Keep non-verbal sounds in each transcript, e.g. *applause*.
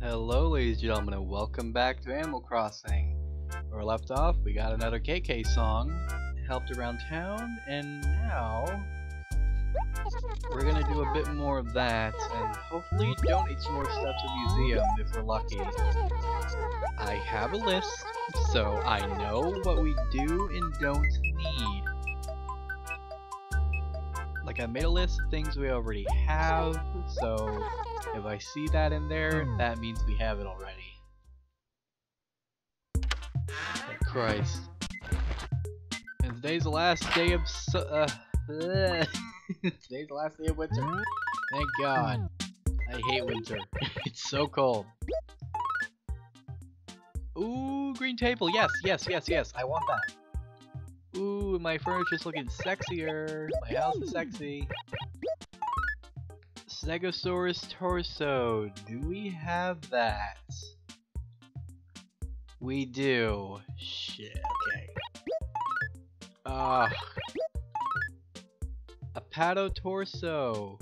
Hello, ladies and gentlemen, and welcome back to Animal Crossing. Where we left off, we got another KK song, helped around town, and now we're gonna do a bit more of that, and hopefully donate some more stuff to the museum if we're lucky. I have a list, so I know what we do and don't need. Like I made a list of things we already have, so if I see that in there, that means we have it already. Christ. And today's the last day of su- uh, *laughs* today's the last day of winter. Thank God. I hate winter. *laughs* it's so cold. Ooh, green table. Yes, yes, yes, yes. I want that. Ooh, my furniture's looking sexier. My house is sexy. Stegosaurus torso. Do we have that? We do. Shit, okay. Ah. A torso.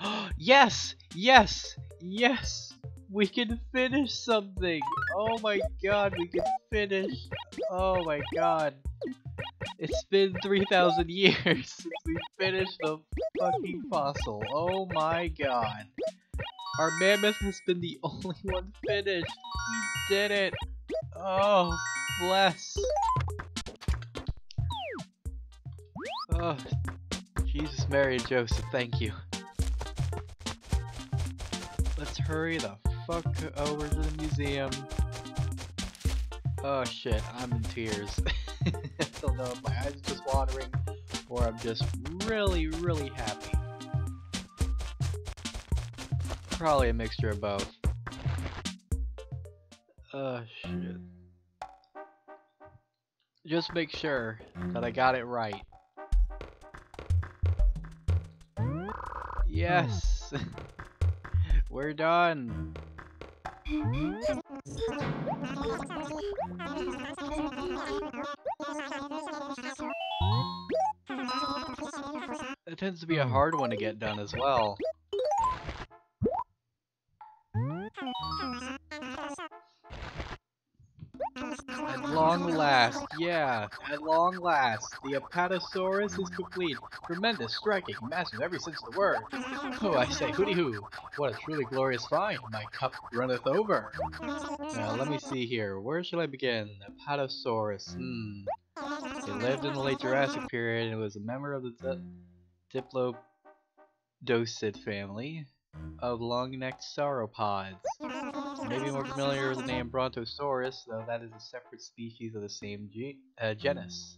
*gasps* yes! Yes! Yes! We can finish something! Oh my god, we can finish! Oh my god. It's been 3,000 years since we finished the fucking fossil. Oh my god. Our mammoth has been the only one finished. We did it. Oh, bless. Oh, Jesus, Mary, and Joseph, thank you. Let's hurry the fuck over to the museum. Oh shit, I'm in tears. *laughs* Know if my eyes are just watering or I'm just really, really happy. Probably a mixture of both. Oh shit. Just make sure that I got it right. Yes! *laughs* We're done! *laughs* It tends to be a hard one to get done as well. Long last, yeah, at long last, the Apatosaurus is complete. Tremendous, striking, massive, every sense of the word. Oh, I say, hooty hoo! What a truly glorious find! My cup runneth over. Now, let me see here. Where shall I begin? Apatosaurus. Hmm. It lived in the late Jurassic period and was a member of the di Diplodocid family of long-necked sauropods. You may be more familiar with the name Brontosaurus, though that is a separate species of the same uh, genus.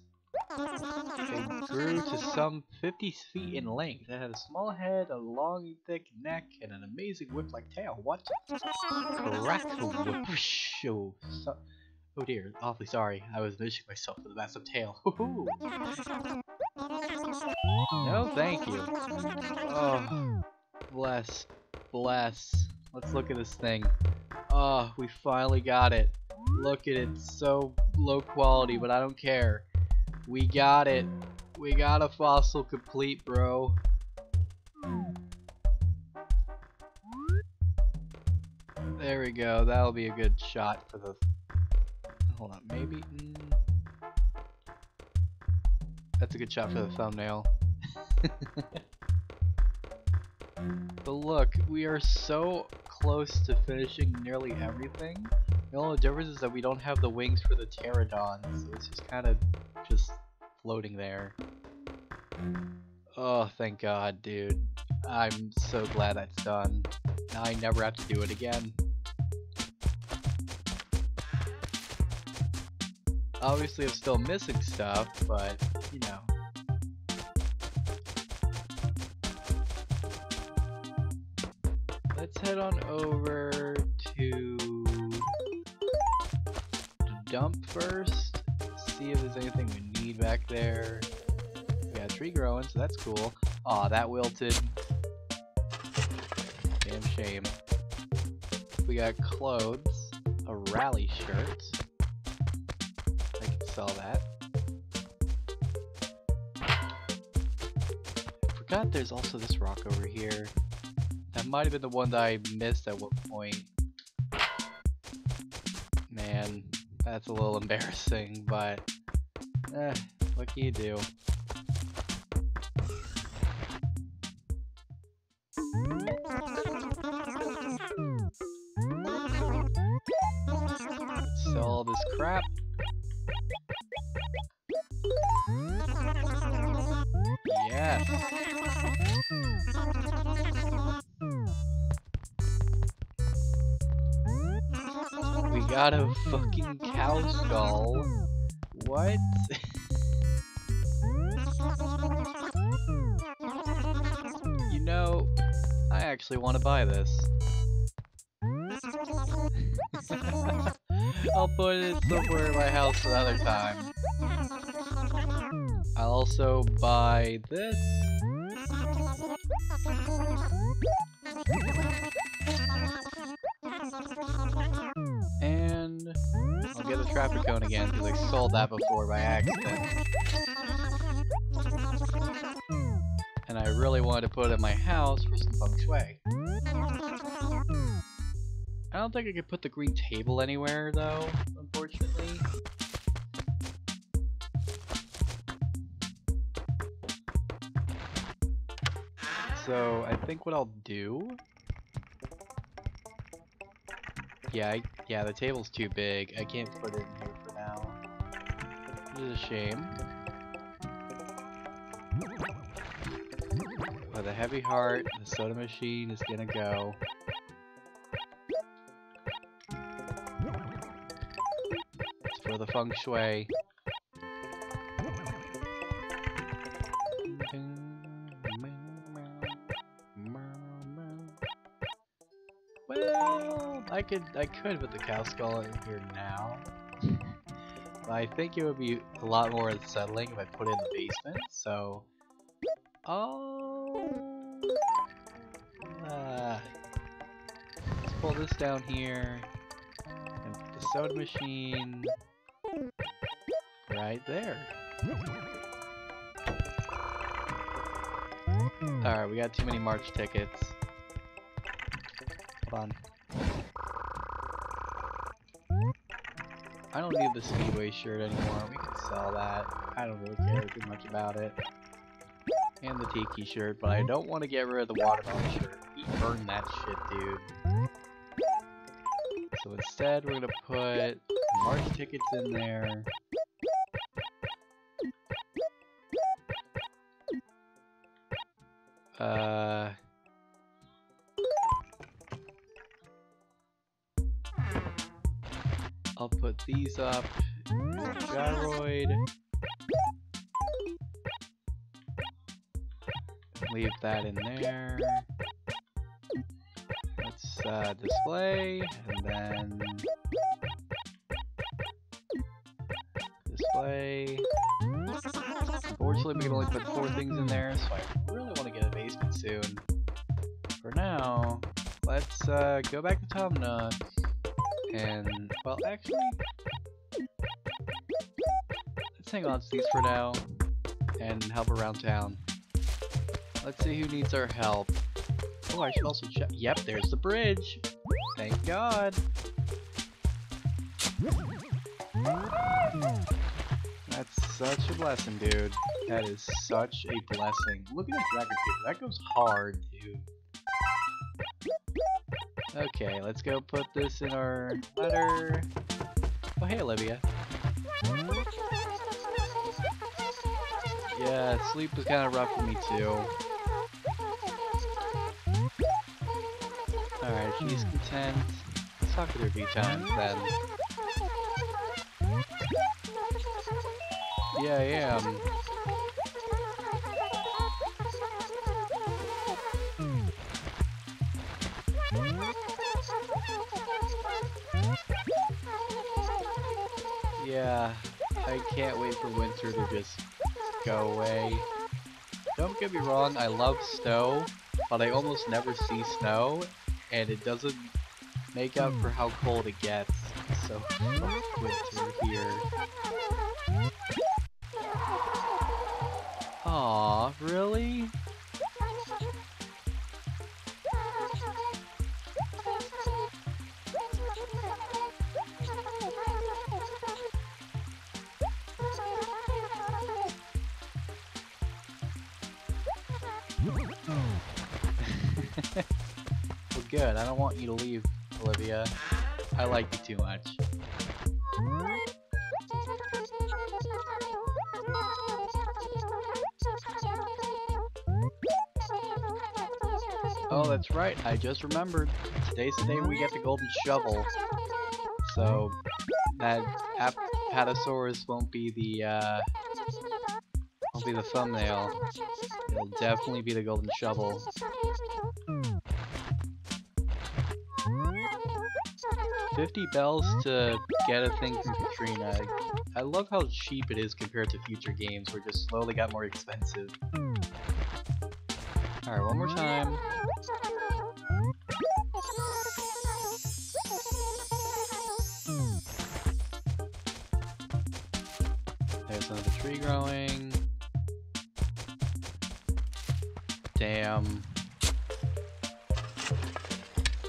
It grew to some 50 feet in length. It had a small head, a long, thick neck, and an amazing whip-like tail. What? Crack! Whoosh! Oh, so oh dear, awfully sorry. I was envisioning myself with a massive tail. *laughs* no, thank you. Oh. Bless. Bless. Let's look at this thing. Oh, we finally got it. Look at it. So low quality, but I don't care. We got it. We got a fossil complete, bro. There we go. That'll be a good shot for the... Hold on, maybe... Mm. That's a good shot for the thumbnail. *laughs* But look, we are so close to finishing nearly everything. The only difference is that we don't have the wings for the pterodons, so it's just kind of just floating there. Oh, thank god, dude. I'm so glad that's done. Now I never have to do it again. Obviously I'm still missing stuff, but, you know. Head on over to the dump first. See if there's anything we need back there. We got a tree growing, so that's cool. Aw, that wilted. Damn shame. We got clothes, a rally shirt. I can sell that. Forgot there's also this rock over here. Might have been the one that I missed at one point. Man, that's a little embarrassing, but eh, what can you do? Fucking cow skull. What? *laughs* you know, I actually want to buy this. *laughs* I'll put it somewhere in my house another time. I'll also buy this. Traffic cone again because I sold that before by accident. And I really wanted to put it in my house for some feng shui. I don't think I could put the green table anywhere though, unfortunately. So I think what I'll do Yeah, I, yeah, the table's too big. I can't put it in here for now. Which is a shame. With a heavy heart, the soda machine is gonna go. It's for the feng shui. Could I could put the cow skull in here now. but I think it would be a lot more unsettling if I put it in the basement, so Oh uh, let's pull this down here and put the soda machine right there. Alright, we got too many March tickets. Hold on. I don't need the Speedway shirt anymore. We can sell that. I don't really care too much about it. And the Tiki shirt, but I don't want to get rid of the watermelon shirt. Earned that shit, dude. So instead, we're gonna put March tickets in there. Uh... put these up. Gyroid. Leave that in there. Let's uh, display, and then display. Unfortunately, we can only put four things in there, so I really want to get a basement soon. For now, let's uh, go back to Tom Nook. And, well, actually, let's hang on to these for now and help around town. Let's see who needs our help. Oh, I should also check. Yep, there's the bridge. Thank God. That's such a blessing, dude. That is such a blessing. Look at that dragon tube. That goes hard, dude. Okay, let's go put this in our letter. Oh, hey, Olivia. Yeah, sleep was kind of rough for me, too. Alright, she's hmm. content. Let's talk to her a few times, then. Yeah, I am. Yeah, can't wait for winter to just go away. Don't get me wrong, I love snow, but I almost never see snow, and it doesn't make up for how cold it gets. So, winter here. Aw, really? Well, good. I don't want you to leave, Olivia. I like you too much. Oh, that's right. I just remembered. Today's the day we get the golden shovel. So, that Apatosaurus won't be the, uh, won't be the thumbnail. It'll definitely be the golden shovel. Fifty bells to get a thing from Katrina. I love how cheap it is compared to future games where it just slowly got more expensive. Alright, one more time. There's another tree growing. Damn.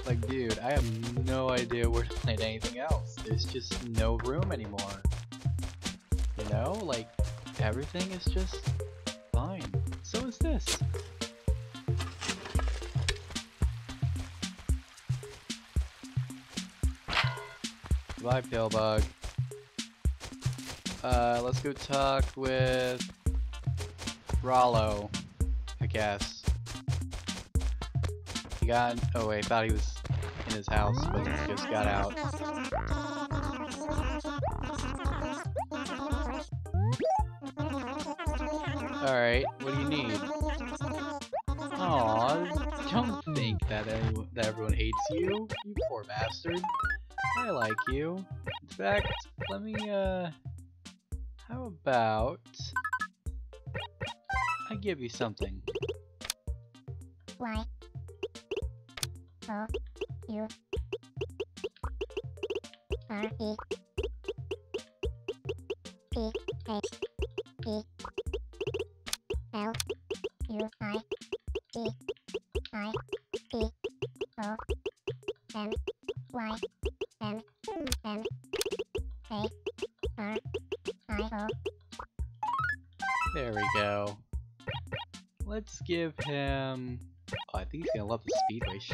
Like, dude, I have no idea where to plant anything else. There's just no room anymore. You know? Like, everything is just fine. So is this. Bye, Pillbug. Uh, let's go talk with Rollo, I guess. Oh wait, thought he was in his house, but he just got out. Alright, what do you need? Aw, don't think that, that everyone hates you, you poor bastard. I like you. In fact, let me, uh... How about... I give you something. Why? Oh, you R E P H E L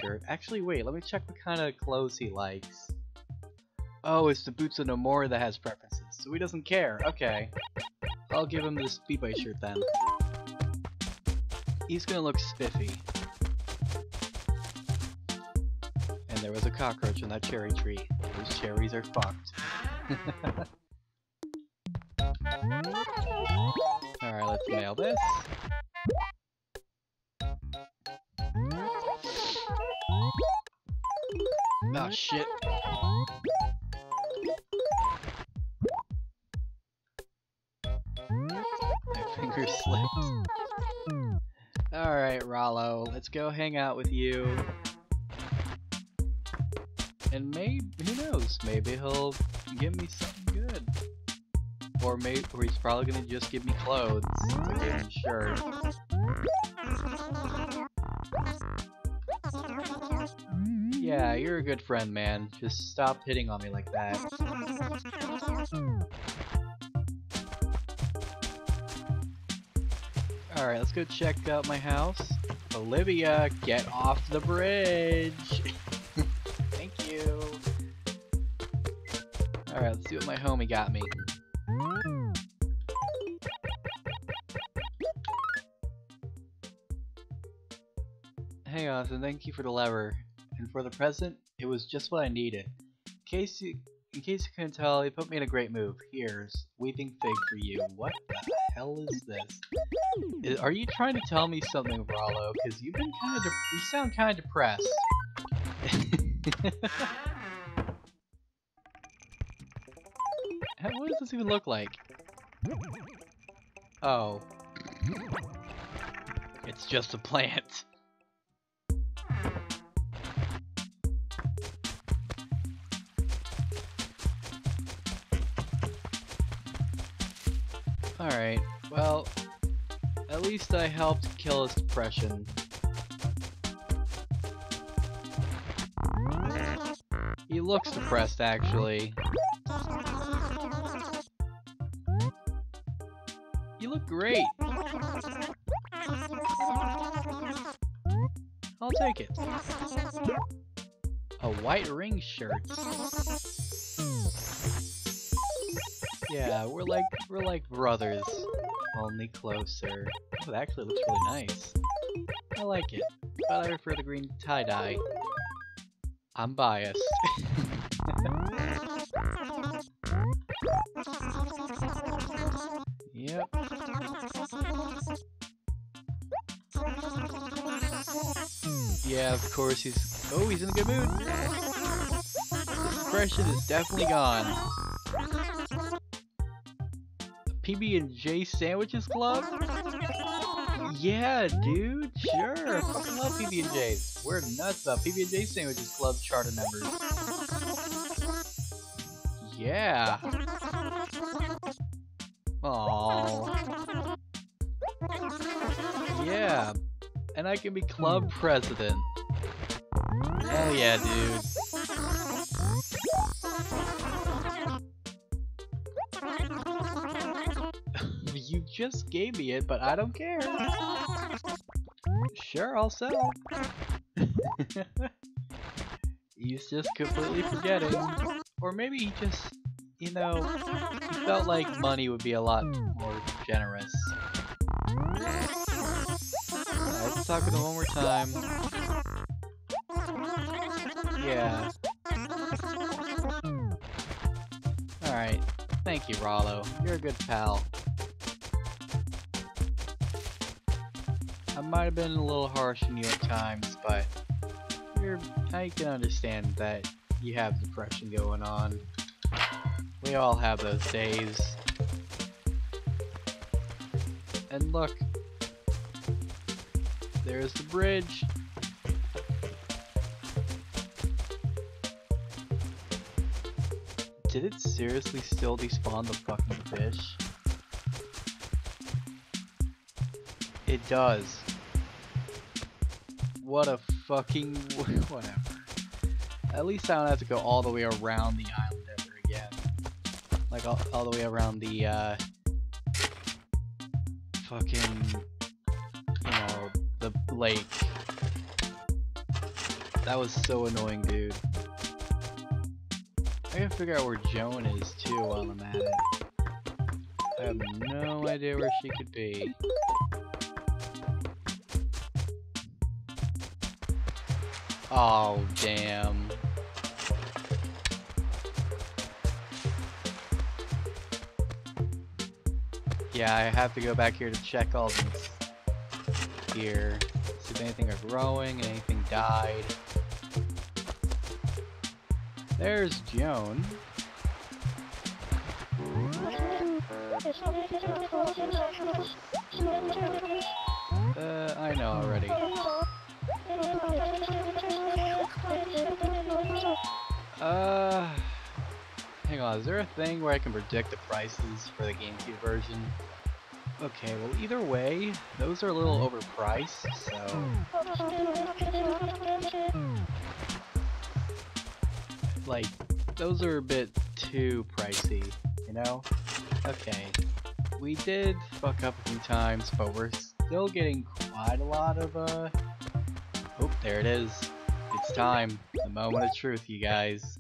shirt. Actually, wait, let me check what kind of clothes he likes. Oh, it's the Boots of No More that has preferences, so he doesn't care. Okay. I'll give him this Speedway shirt then. He's gonna look spiffy. And there was a cockroach on that cherry tree. Those cherries are fucked. *laughs* Alright, let's mail this. Shit. My *laughs* finger slipped. Alright, Rollo, let's go hang out with you. And maybe, who knows, maybe he'll give me something good. Or maybe, or he's probably gonna just give me clothes. I gave him a shirt. You're a good friend, man. Just stop hitting on me like that. Alright, let's go check out my house. Olivia, get off the bridge! *laughs* Thank you! Alright, let's see what my homie got me. Hey Austin, thank you for the lever. And for the present, it was just what I needed. In case you in case you couldn't tell, he put me in a great mood. Here's Weeping Fig for you. What the hell is this? Is, are you trying to tell me something, Rollo? Because you've been kind of you sound kind of depressed. *laughs* what does this even look like? Oh. It's just a plant. Alright, well, at least I helped kill his depression. He looks depressed, actually. You look great! I'll take it. A white ring shirt. Yeah, we're like we're like brothers, only closer. Oh, it actually looks really nice. I like it, but I prefer the green tie-dye. I'm biased. *laughs* yep. Yeah, of course he's... Oh, he's in a good mood. His depression is definitely gone. PB&J Sandwiches Club? Yeah, dude, sure. I fucking love PB&Js. We're nuts about PB&J Sandwiches Club charter members. Yeah. Aww. Yeah. And I can be club president. Hell yeah, dude. Just gave me it, but I don't care. Sure, I'll sell. *laughs* He's just completely forgetting. Or maybe he just, you know, felt like money would be a lot more generous. let's talk to him one more time. Yeah. Alright. Thank you, Rollo. You're a good pal. Might have been a little harsh on you at times, but you're I can understand that you have depression going on. We all have those days. And look, there's the bridge. Did it seriously still despawn the fucking fish? It does. What a fucking... *laughs* whatever. At least I don't have to go all the way around the island ever again. Like, all, all the way around the, uh... Fucking... You know, the lake. That was so annoying, dude. I gotta figure out where Joan is, too, while I'm at it. I have no idea where she could be. Oh, damn. Yeah, I have to go back here to check all these here. See if anything are growing, anything died. There's Joan. Uh, I know already. Uh, hang on, is there a thing where I can predict the prices for the GameCube version? Okay, well either way, those are a little overpriced, so... Like, those are a bit too pricey, you know? Okay, we did fuck up a few times, but we're still getting quite a lot of, uh... Oh, there it is. It's time. The moment of truth, you guys.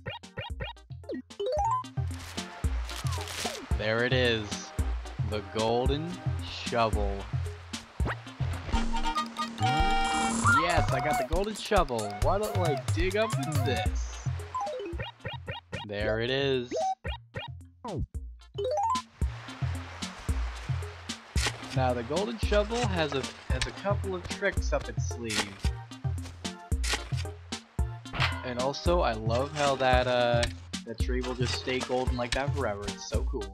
There it is. The golden shovel. Yes, I got the golden shovel. Why don't I dig up this? There it is. Now the golden shovel has a has a couple of tricks up its sleeve. And also, I love how that uh, that tree will just stay golden like that forever. It's so cool.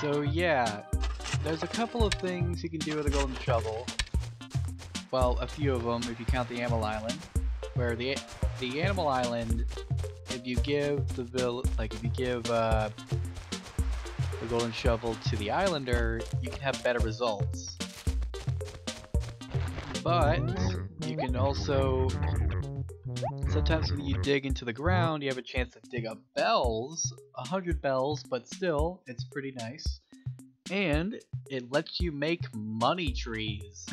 So yeah, there's a couple of things you can do with a golden shovel. Well, a few of them if you count the Animal Island, where the the Animal Island, if you give the vill like if you give uh, the golden shovel to the Islander, you can have better results. But you can also sometimes when you dig into the ground you have a chance to dig up bells a hundred bells but still it's pretty nice and it lets you make money trees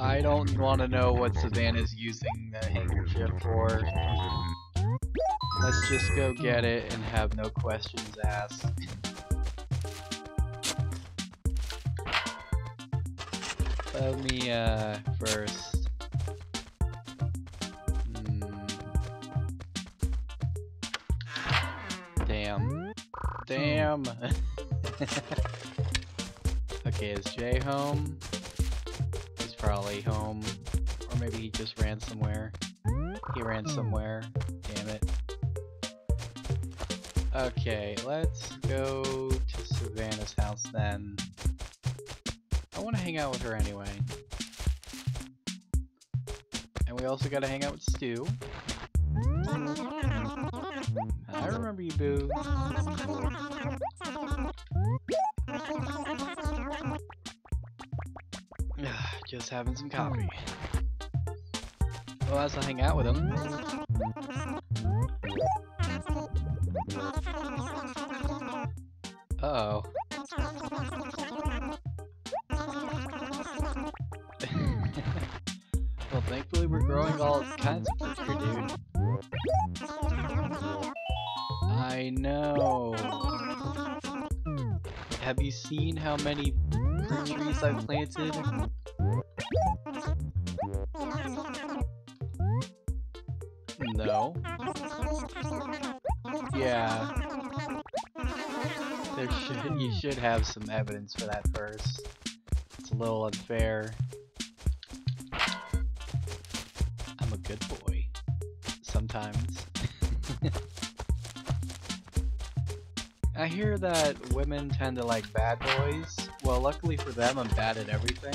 I don't want to know what Savannah's using the handkerchief for. Let's just go get it and have no questions asked. Let me, uh, first. Hmm. Damn. Damn! *laughs* okay, is Jay home? He's probably home. Or maybe he just ran somewhere. He ran somewhere. Damn it. Okay, let's go to Savannah's house then. I want to hang out with her anyway. And we also gotta hang out with Stu. I remember you, Boo. Just having some coffee. Well, as I hang out with him. Many trees I've planted? No. Yeah. There should you should have some evidence for that first. It's a little unfair. I'm a good boy. Sometimes. *laughs* I hear that women tend to like bad boys. Well, luckily for them, I'm bad at everything.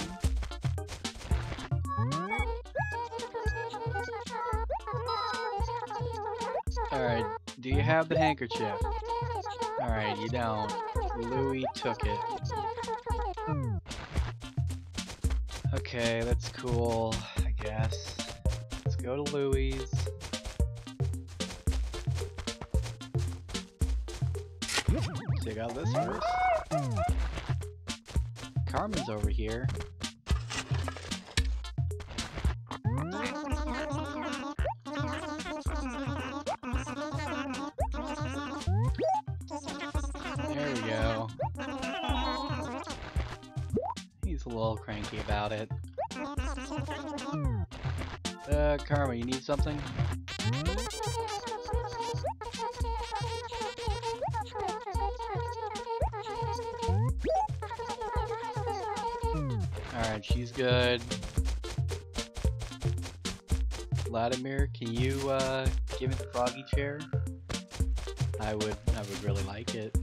Alright, do you have the handkerchief? Alright, you don't. Louie took it. Okay, that's cool, I guess. Let's go to Louie. Take out this first. Carmen's over here. There we go. He's a little cranky about it. Uh, Karma, you need something? She's good. Vladimir, can you uh, give me the froggy chair? I would, I would really like it.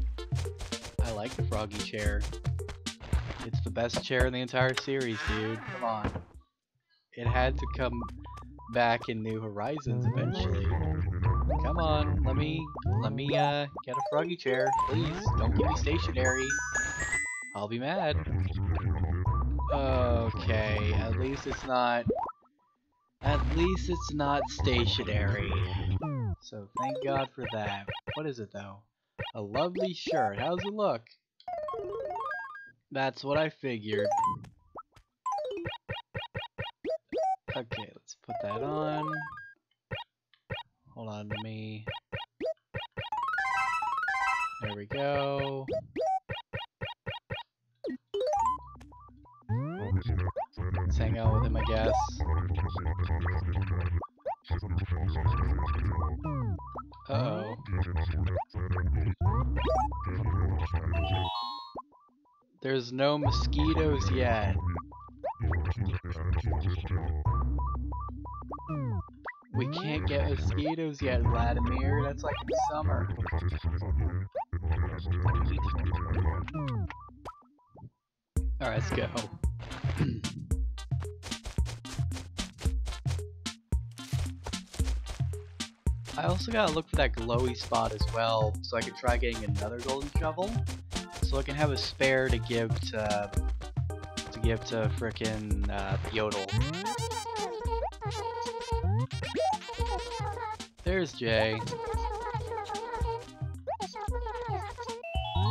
I like the froggy chair. It's the best chair in the entire series, dude. Come on. It had to come back in New Horizons eventually. Come on, let me, let me uh, get a froggy chair, please. Don't keep me stationary. I'll be mad. Okay, at least it's not... At least it's not stationary. So thank God for that. What is it though? A lovely shirt. How's it look? That's what I figured. Okay, let's put that on. Hold on to me. There we go. Out with him, I guess. Uh oh. There's no mosquitoes yet. We can't get mosquitoes yet, Vladimir. That's like in summer. Alright, let's go. *clears throat* I also gotta look for that glowy spot as well, so I can try getting another golden shovel, so I can have a spare to give to to give to frickin' uh, Yodel. There's Jay.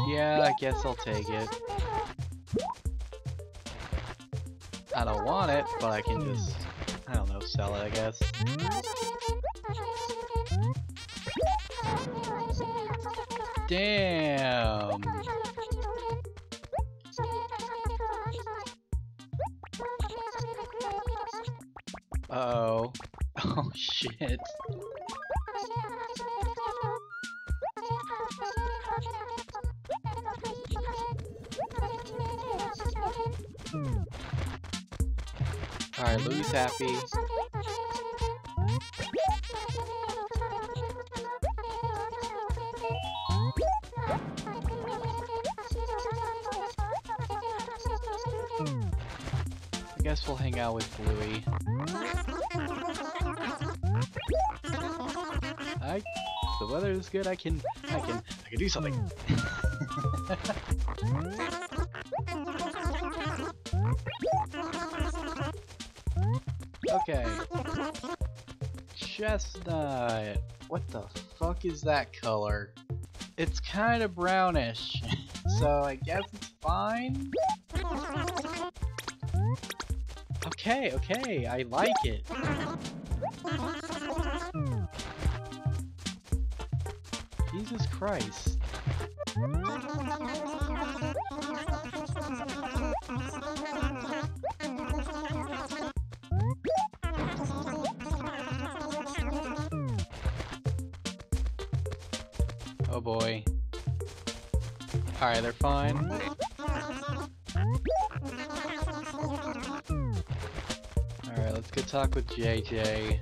Yeah, I guess I'll take it. I don't want it, but I can just, I don't know, sell it, I guess. Damn! Uh-oh. *laughs* Oh, shit. Alright, Louie's happy. We'll hang out with Bluey. I the weather is good, I can I can I can do something. okay. Chestnut. What the fuck is that color? It's kind of brownish, *laughs* so I guess it's fine. Okay, okay, I like it. Jesus Christ. Talk with JJ.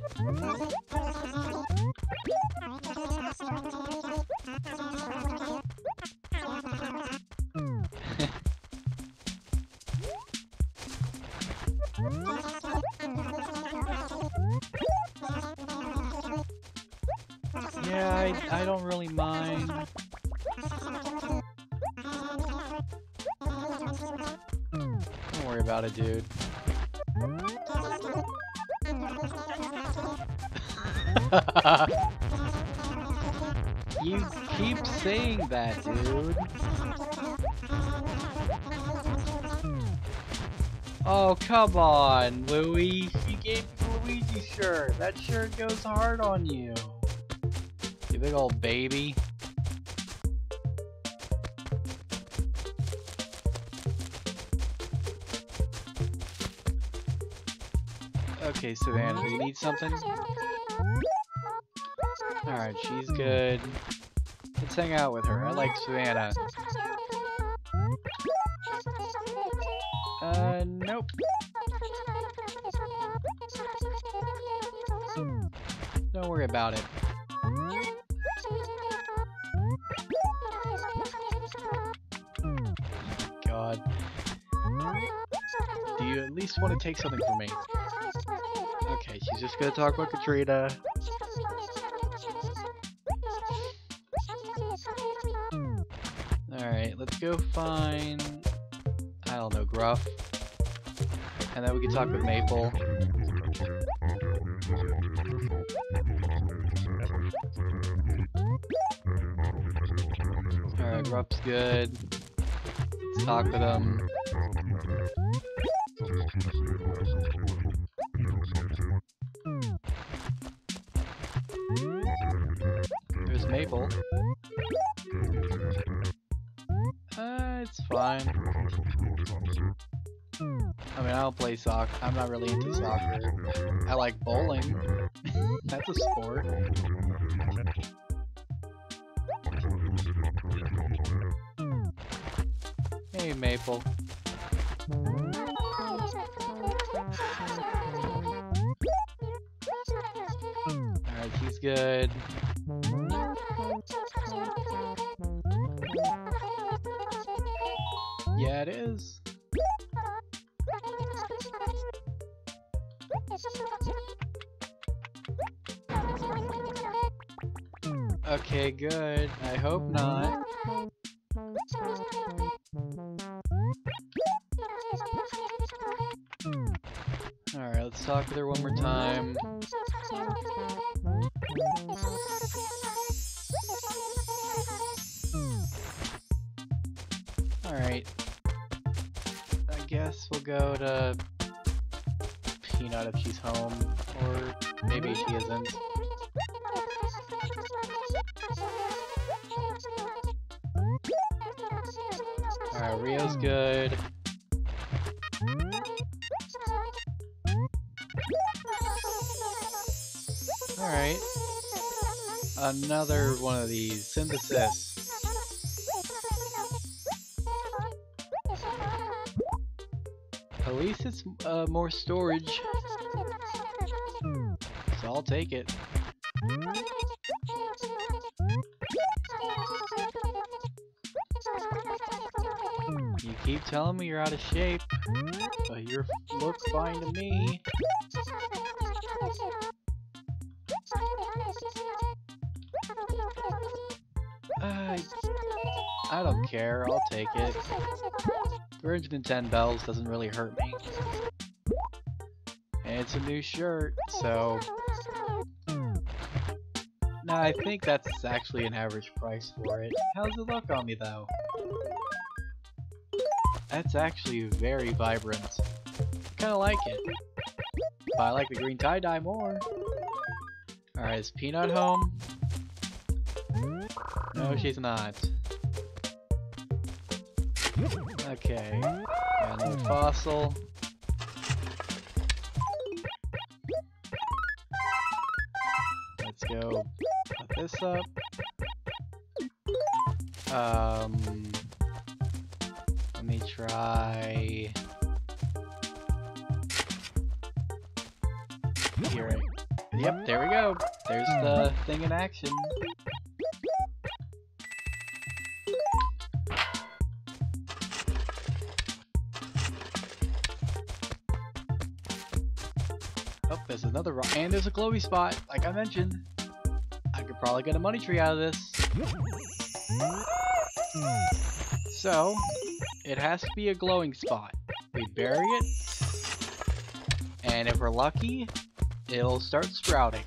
Come on, Louie. She gave you a Luigi shirt. That shirt goes hard on you. You big old baby. Okay, Savannah, do you need something? Alright, she's good. Let's hang out with her. I like Savannah. Uh, nope. Don't worry about it. God. Do you at least want to take something from me? Okay, she's just gonna talk about Katrina. Alright, let's go find... Gruff. And then we can talk with Maple. Alright, Gruff's good. Let's talk with him. I'm not really into soccer. Alright. Another one of these. Synthesis. At least it's uh, more storage, so I'll take it. You keep telling me you're out of shape, but you look fine to me. I don't care, I'll take it. 310 bells doesn't really hurt me. And it's a new shirt, so... No, I think that's actually an average price for it. How's it look on me though? That's actually very vibrant. Kinda like it. But I like the green tie-dye more. Alright, is Peanut home? No, she's not. Okay. Got another hmm. fossil. Glowy spot, like I mentioned. I could probably get a money tree out of this. So, it has to be a glowing spot. We bury it, and if we're lucky, it'll start sprouting.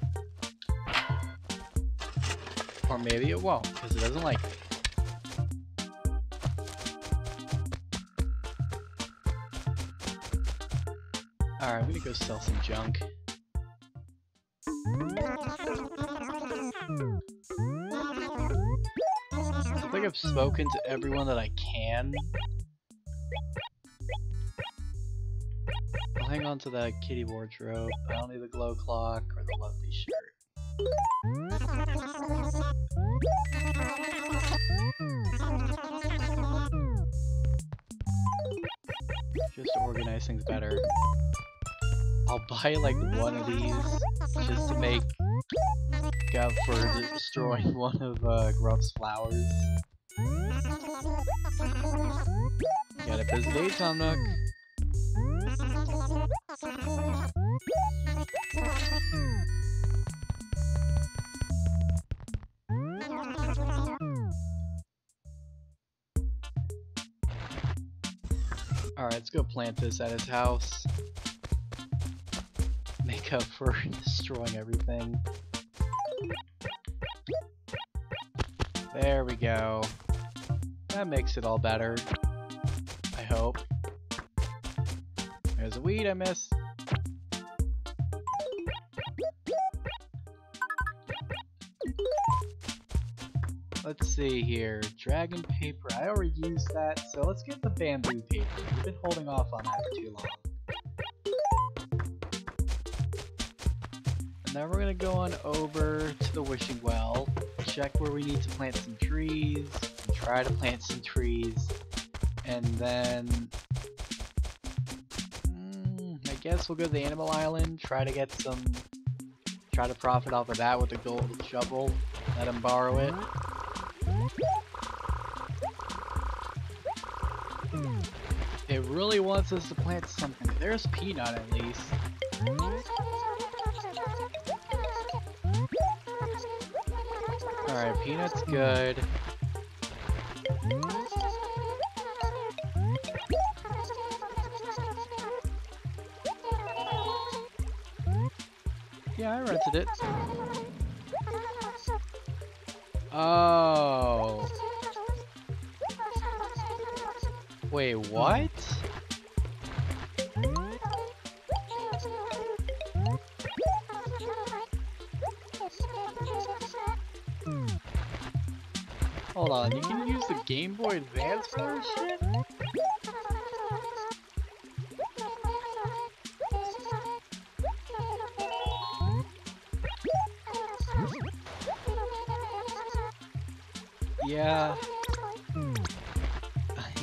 Or maybe it won't, because it doesn't like me. Alright, I'm gonna go sell some junk. I've spoken to everyone that I can. I'll hang on to that kitty wardrobe. I don't need the glow clock or the lovely shirt. Just to organize things better. I'll buy like one of these just to make up for destroying *laughs* one of uh, Grump's flowers. Alright, let's go plant this at his house. Make up for *laughs* destroying everything. There we go. That makes it all better. I hope. There's a weed I missed. Let's see here. Dragon paper. I already used that, so let's get the bamboo paper. We've been holding off on that for too long. And now we're gonna go on over to the wishing well, check where we need to plant some trees, try to plant some trees, and then mm, I guess we'll go to the animal island, try to get some, try to profit off of that with the gold shovel, let him borrow it. It really wants us to plant something. There's Peanut at least. Alright, Peanut's good. Yeah, I rented it. Oh. Wait, what?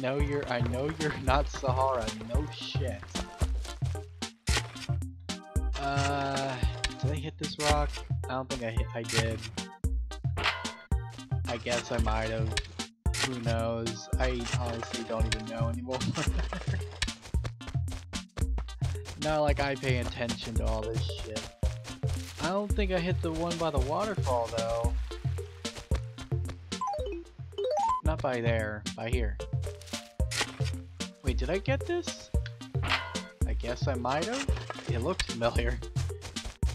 Know you're I know you're *laughs* not Sahara, no shit. Uh did I hit this rock? I don't think I hit I did. I guess I might have. Who knows? I honestly don't even know anymore. *laughs* Not like I pay attention to all this shit. I don't think I hit the one by the waterfall though. Not by there, by here. Wait, did I get this? I guess I might have. It looked familiar.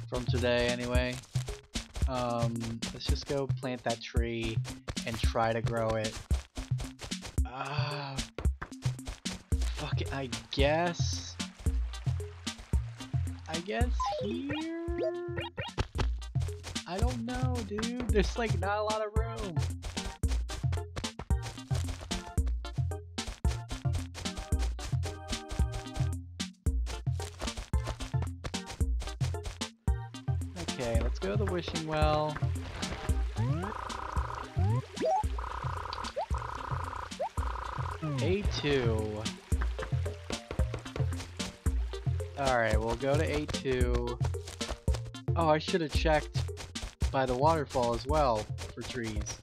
From today, anyway. Um, let's just go plant that tree and try to grow it. Ah, uh, fuck it, I guess. I guess here? I don't know, dude. There's like not a lot of room. Wishing well. A2. Alright, we'll go to A2. Oh, I should have checked by the waterfall as well for trees.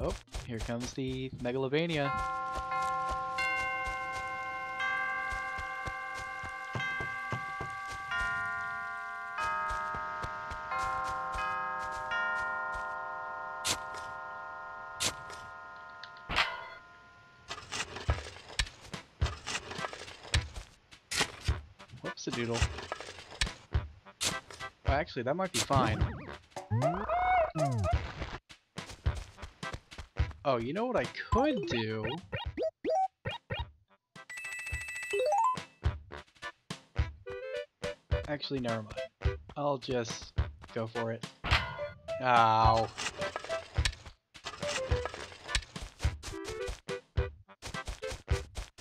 Oh, here comes the Megalovania. Actually, that might be fine. Oh, you know what I could do? Actually, never mind. I'll just go for it. Ow.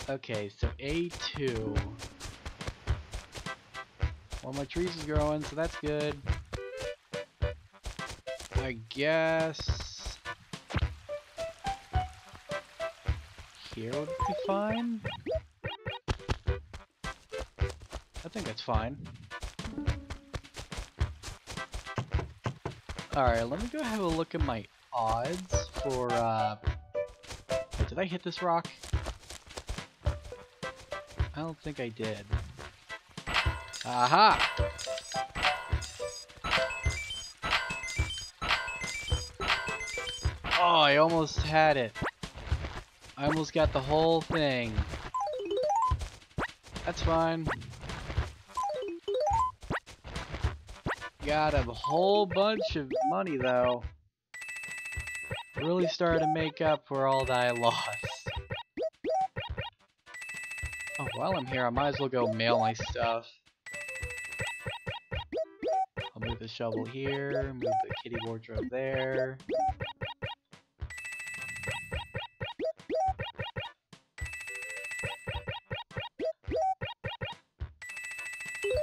Okay, so A2. Well, my trees is growing, so that's good. I guess... Here would be fine? I think that's fine. Alright, let me go have a look at my odds for, uh... Did I hit this rock? I don't think I did. Aha! Oh, I almost had it. I almost got the whole thing. That's fine. Got a whole bunch of money though. Really started to make up for all that I lost. Oh, while I'm here, I might as well go mail my stuff. Shovel here, move the kitty wardrobe there.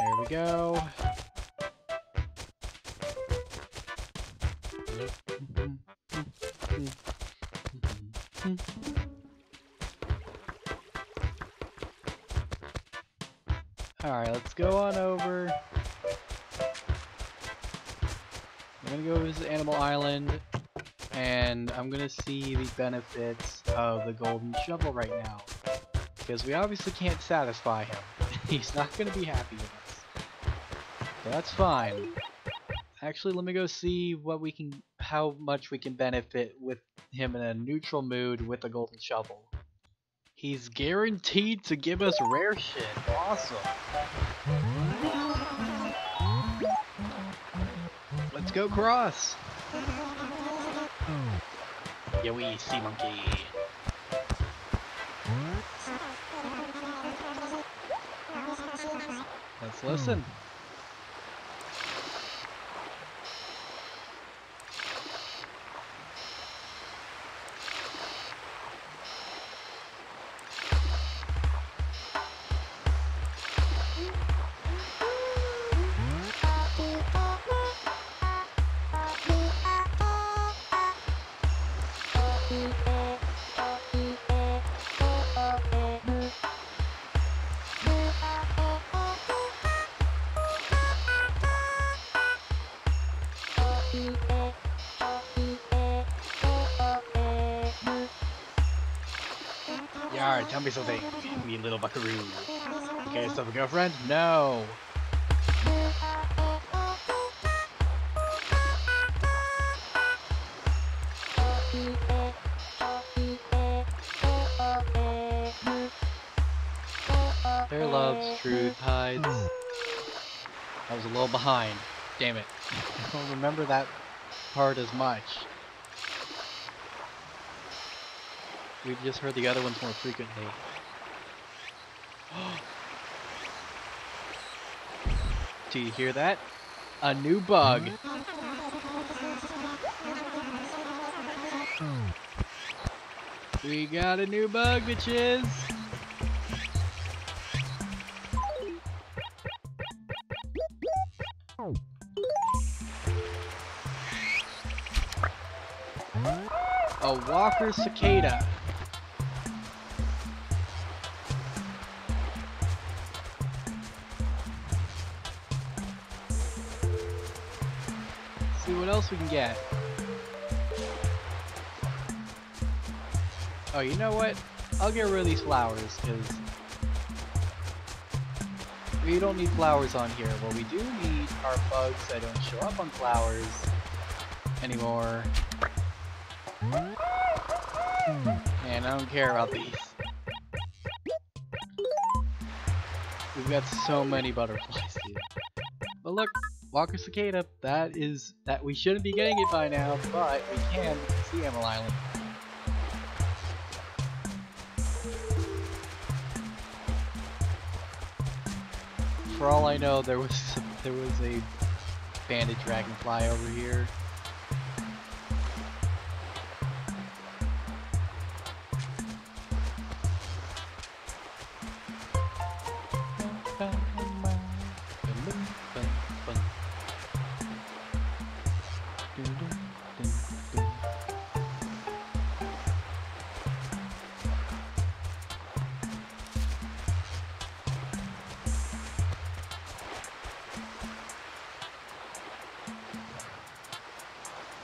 There we go. See the benefits of the golden shovel right now. Because we obviously can't satisfy him. *laughs* He's not gonna be happy with us. But that's fine. Actually, let me go see what we can, how much we can benefit with him in a neutral mood with the golden shovel. He's guaranteed to give us rare shit. Awesome. Let's go cross. Yeah, we sea monkey. Let's listen. Hmm. Yar, tell me something, me little buckaroo. You got yourself a girlfriend? No. Their love's true tides. Hmm. I was a little behind. Damn it. I don't remember that part as much. We've just heard the other ones more frequently. *gasps* Do you hear that? A new bug. We got a new bug, bitches. A walker cicada. We can get. Oh, you know what? I'll get rid of these flowers, because we don't need flowers on here. Well, we do need our bugs that don't show up on flowers anymore. And I don't care about these. We've got so many butterflies, dude. But look, Walker Cicada, that is, that we shouldn't be getting it by now, but we can see Emerald Island. For all I know, there was *laughs* there was a banded dragonfly over here.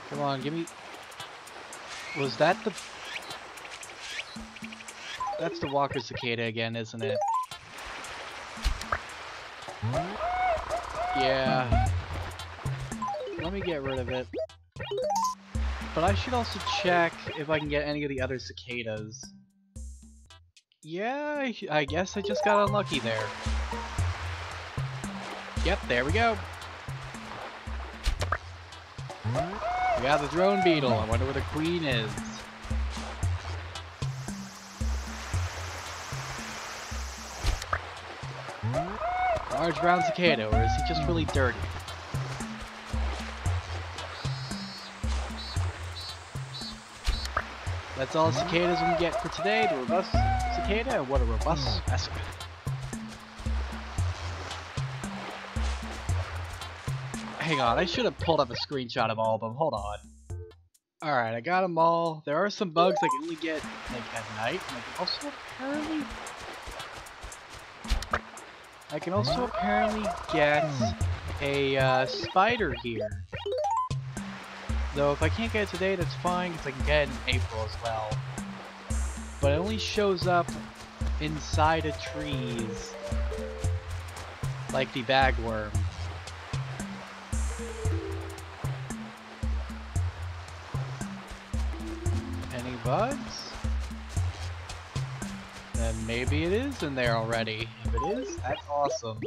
Come on, give me. Was that the? That's the Walker Cicada again, isn't it? Yeah. Let me get rid of it. But I should also check if I can get any of the other cicadas. Yeah, I, guess I just got unlucky there. Yep, there we go. We got the drone beetle. I wonder where the queen is. Large brown cicada, or is he just really dirty? That's all the cicadas we get for today. The robust cicada. and What a robust specimen. Hang on, I should have pulled up a screenshot of all of them. Hold on. Alright, I got them all. There are some bugs I can only get like at night. And I can also apparently I can also apparently get a uh, spider here. Though if I can't get it today, that's fine, because I can get it in April as well. But it only shows up inside of trees. Like the bagworm. Bugs? Then maybe it is in there already. If it is, that's awesome.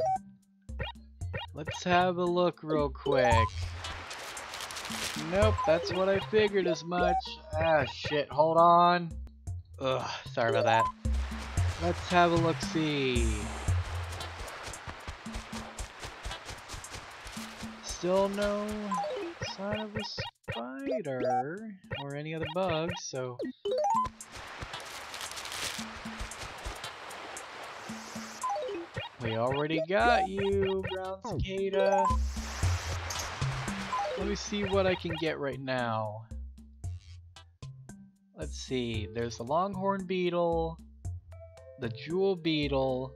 Let's have a look real quick. Nope, that's what I figured as much. Ah, shit, hold on. Ugh, sorry about that. Let's have a look-see. still no sign of a spider or any other bugs, so we already got you, brown oh. cicada. Let me see what I can get right now. Let's see, there's the longhorn beetle, the jewel beetle,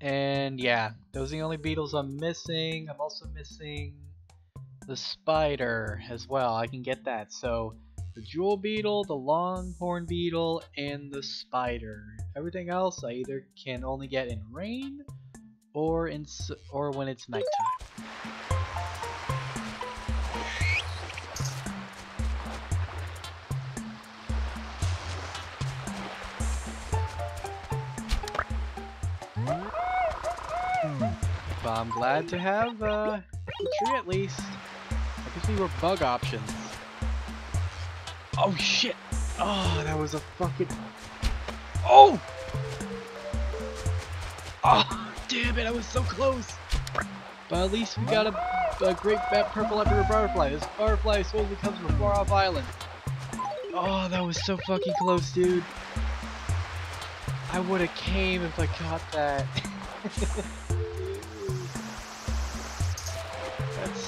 and yeah, those are the only beetles I'm missing. I'm also missing the spider as well. I can get that. So the jewel beetle, the longhorn beetle, and the spider. Everything else I either can only get in rain or in or when it's nighttime. I'm glad to have uh, the tree at least. I can see more bug options. Oh shit! Oh, that was a fucking... Oh! Oh, damn it, I was so close! But at least we got a, a great fat purple emperor butterfly. This butterfly supposedly comes from a far off island. Oh, that was so fucking close, dude. I would have came if I caught that. *laughs*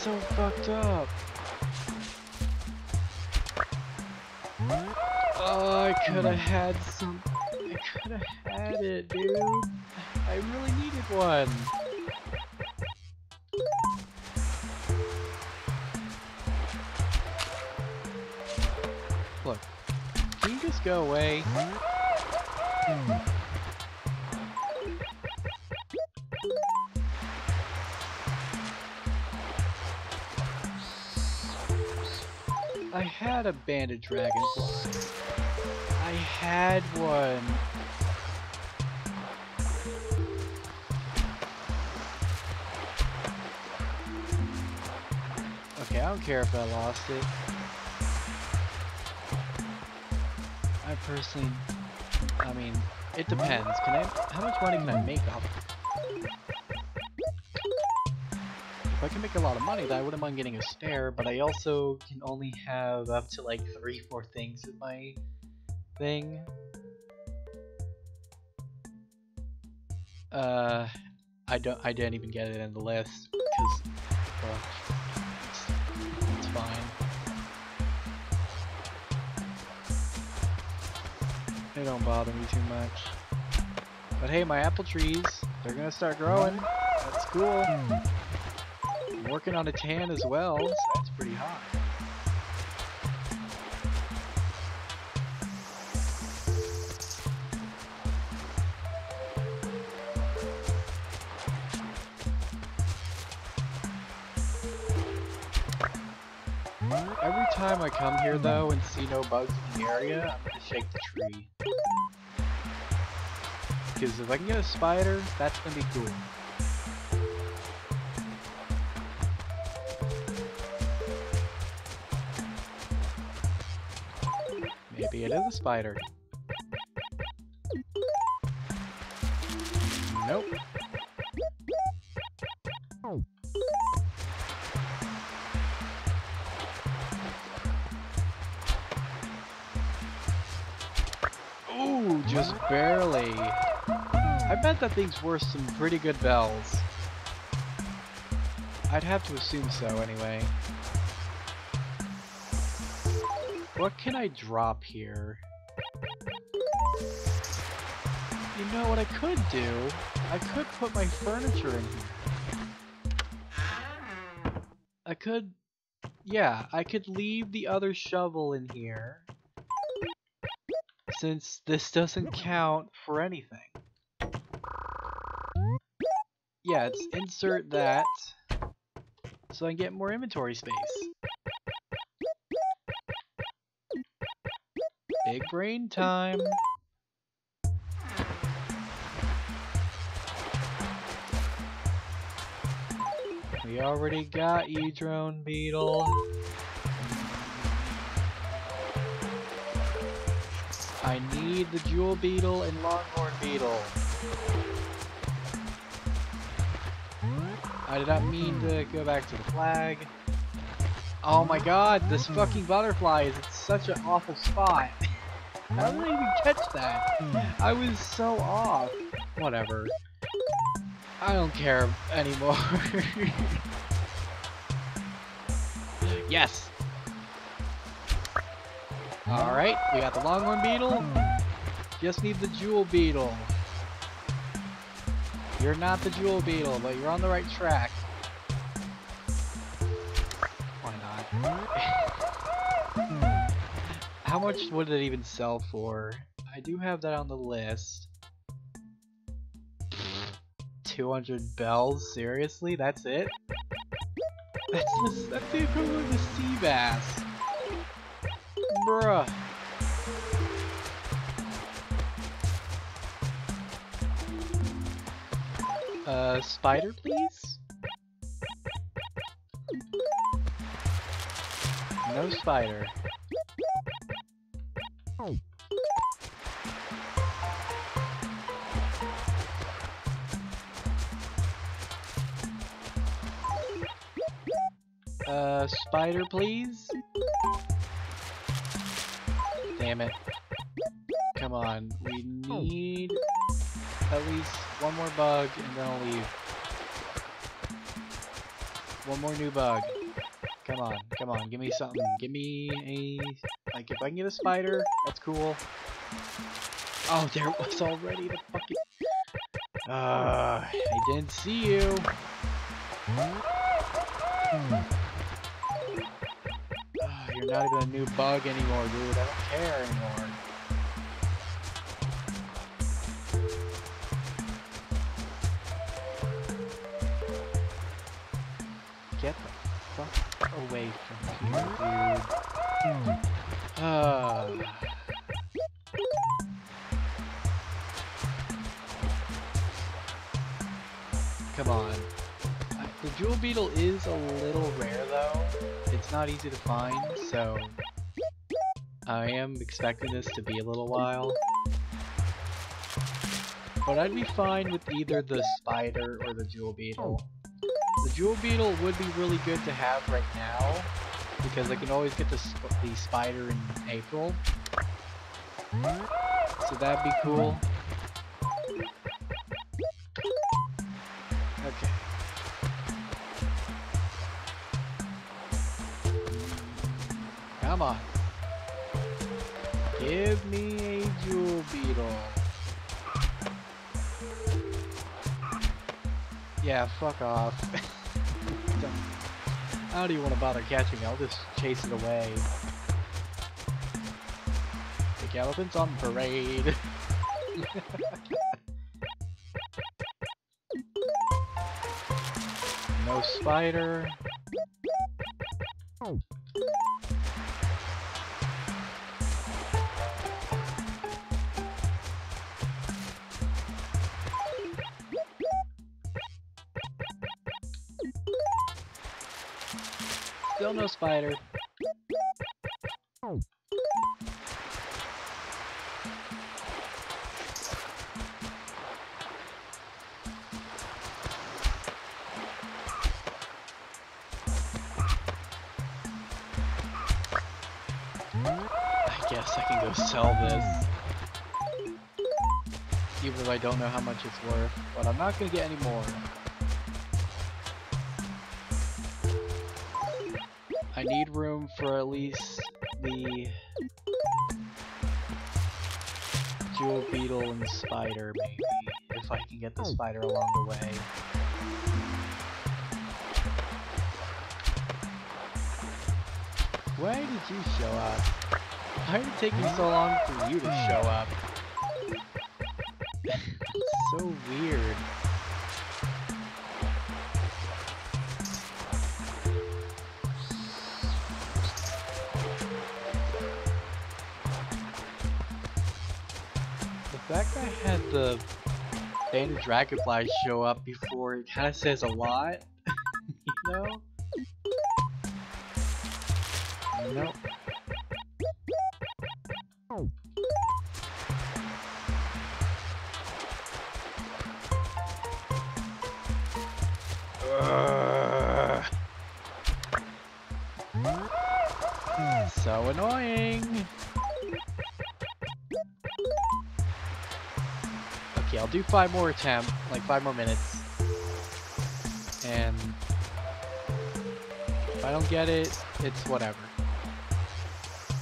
so fucked up. Oh, I could have mm. had some. I could have had it, dude. I really needed one. Look, can you just go away? I had a banded dragonfly. I had one. Okay, I don't care if I lost it. I personally, I mean, it depends. Can I, how much money can I make off If can make a lot of money, then I wouldn't mind getting a spare, but I also can only have up to like three, four things in my thing. Uh, I don't, I didn't even get it in the list, because, well, it's, it's fine. They don't bother me too much. But hey, my apple trees, they're gonna start growing. That's cool. Working on a tan as well, so that's pretty hot. Every time I come here though and see no bugs in the area, I'm gonna shake the tree. Because if I can get a spider, that's gonna be cool. It is a spider. Nope. Ooh, just barely. I bet that thing's worth some pretty good bells. I'd have to assume so anyway. What can I drop here? You know what I could do? I could put my furniture in here. I could... Yeah, I could leave the other shovel in here. Since this doesn't count for anything. Yeah, it's insert that. So I can get more inventory space. Brain time. We already got you, drone beetle. I need the jewel beetle and longhorn beetle. I did not mean to go back to the flag. Oh my god, this fucking butterfly is in such an awful spot. *laughs* How did I even catch that? I was so off. Whatever. I don't care anymore. *laughs* yes! Alright, we got the longhorn beetle. Just need the jewel beetle. You're not the jewel beetle, but you're on the right track. Much would it even sell for? I do have that on the list. 200 bells? Seriously? That's it? That's the, that's the equivalent of a sea bass. Bruh. Uh, spider, please? No spider. Uh, spider, please? Damn it. Come on, we need at least one more bug and then I'll leave. One more new bug. Come on, come on, give me something. Give me a... Like, if I can get a spider, that's cool. Oh, there was already the fucking... Uh, I didn't see you. You're not even a new bug anymore, dude. I don't care anymore. Get the fuck away from here, Not easy to find, so I am expecting this to be a little while. But I'd be fine with either the spider or the jewel beetle. The jewel beetle would be really good to have right now because I can always get the, sp the spider in April. So that'd be cool. Fuck off. *laughs* I don't even want to bother catching it, I'll just chase it away. The elephants on parade. *laughs* no spider. Still no spider. I guess I can go sell this. Even though I don't know how much it's worth. But I'm not gonna get any more. Need room for at least the jewel beetle and spider, maybe, if I can get the oh. spider along the way. Why did you show up? Why did it take me so long for you to show up? *laughs* so weird. Dragonfly show up before it kind of says a lot, five more attempts, like five more minutes. And if I don't get it, it's whatever.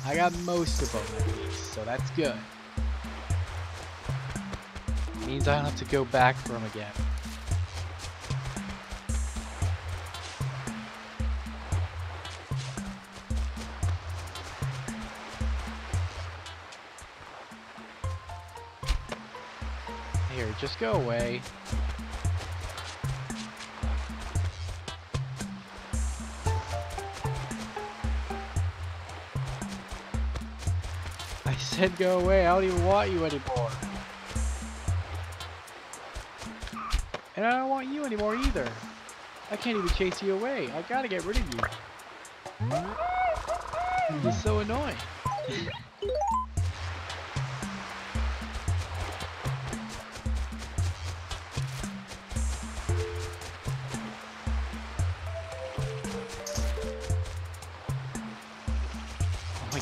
I got most of them at least, so that's good. Means I don't have to go back for them again. Go away. I said go away, I don't even want you anymore. And I don't want you anymore either. I can't even chase you away. I gotta get rid of you. You're so annoying. *laughs*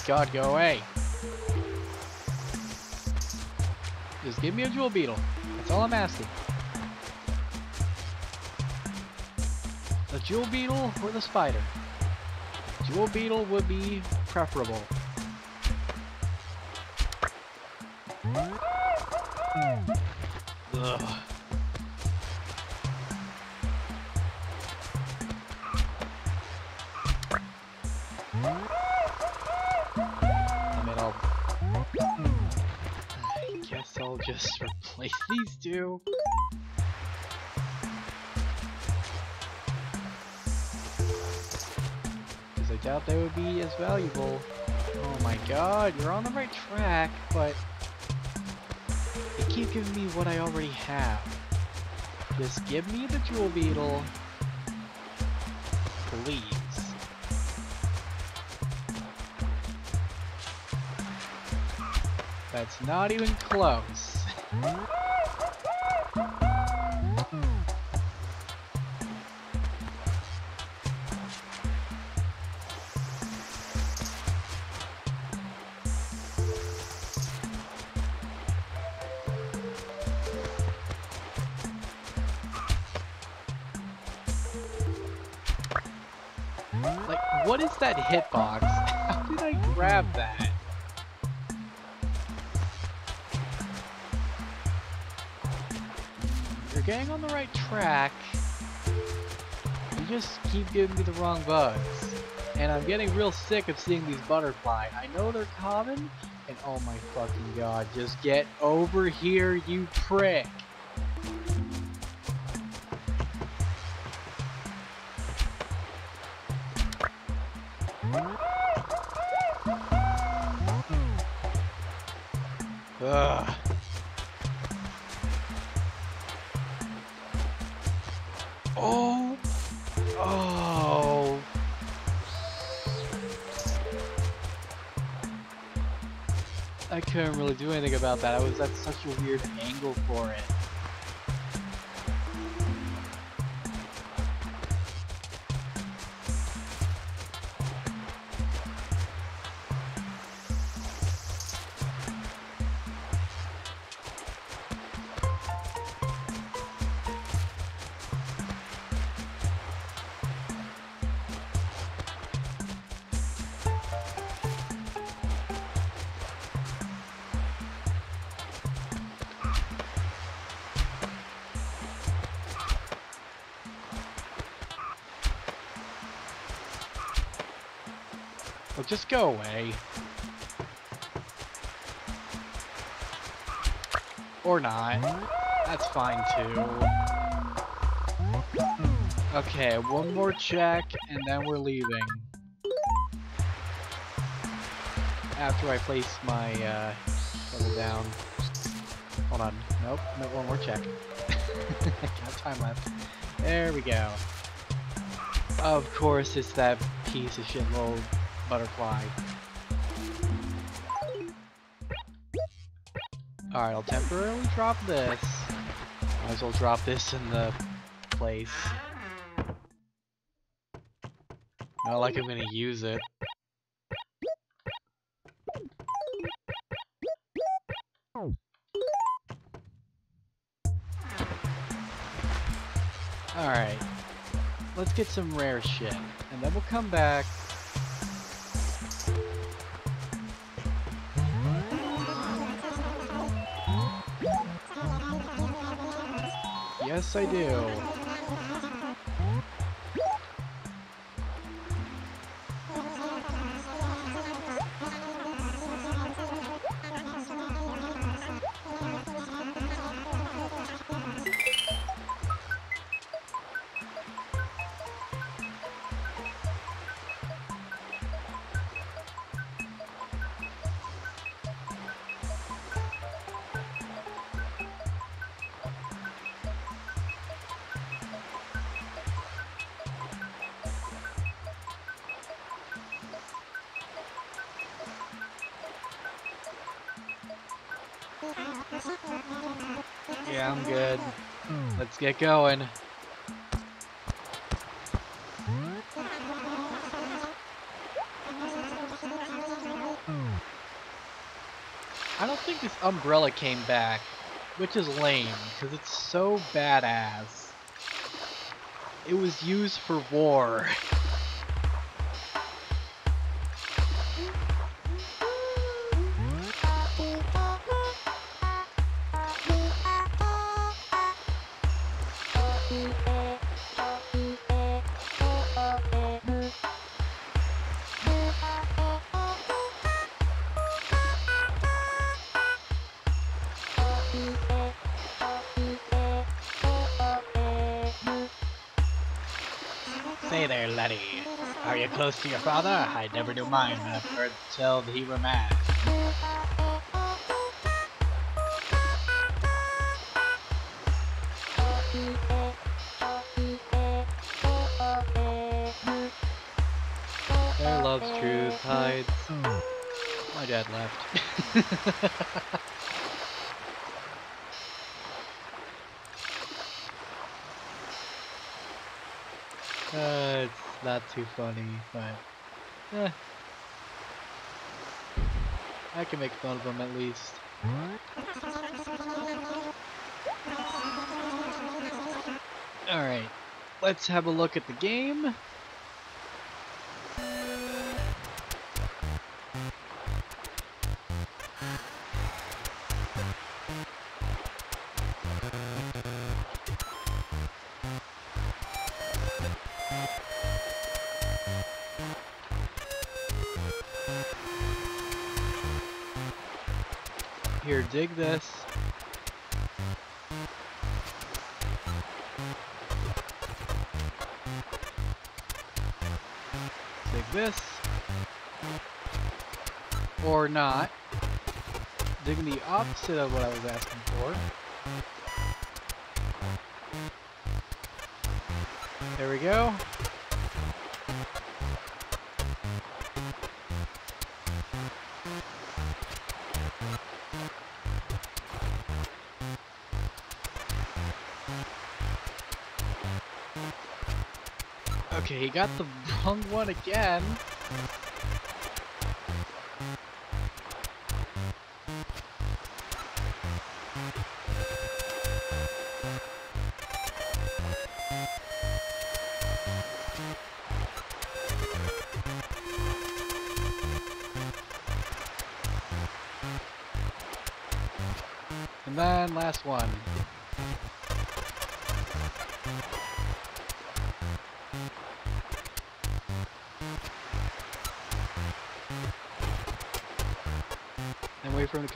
god, go away. Just give me a jewel beetle. That's all I'm asking. The jewel beetle or the spider? Jewel beetle would be preferable. Two. Because I doubt they would be as valuable. Oh my god, you're on the right track, but you keep giving me what I already have. Just give me the jewel beetle. Please. That's not even close. *laughs* You're on the right track. You just keep giving me the wrong bugs. And I'm getting real sick of seeing these butterfly. I know they're common, and oh my fucking god, just get over here, you prick. Ugh. Oh. Oh. I couldn't really do anything about that. I was at such a weird angle for it. Go away. Or not. That's fine too. Okay, one more check, and then we're leaving. After I place my uh, level down. Hold on. Nope. No, one more check. *laughs* Got time left. There we go. Of course, it's that piece of shit little butterfly. Alright, I'll temporarily drop this. Might as well drop this in the place. Not like I'm gonna use it. Alright. Let's get some rare shit. And then we'll come back. Yes, I do. Yeah, I'm good. Let's get going. I don't think this umbrella came back, which is lame, because it's so badass. It was used for war. *laughs* To your father? I never do mine, I've heard tell he were mad. There loves truth hides. Hmm. My dad left. *laughs* Uh, it's not too funny, but eh. I can make fun of them at least. Alright, let's have a look at the game. Of what I was asking for. There we go. Okay, he got the *laughs* wrong one again.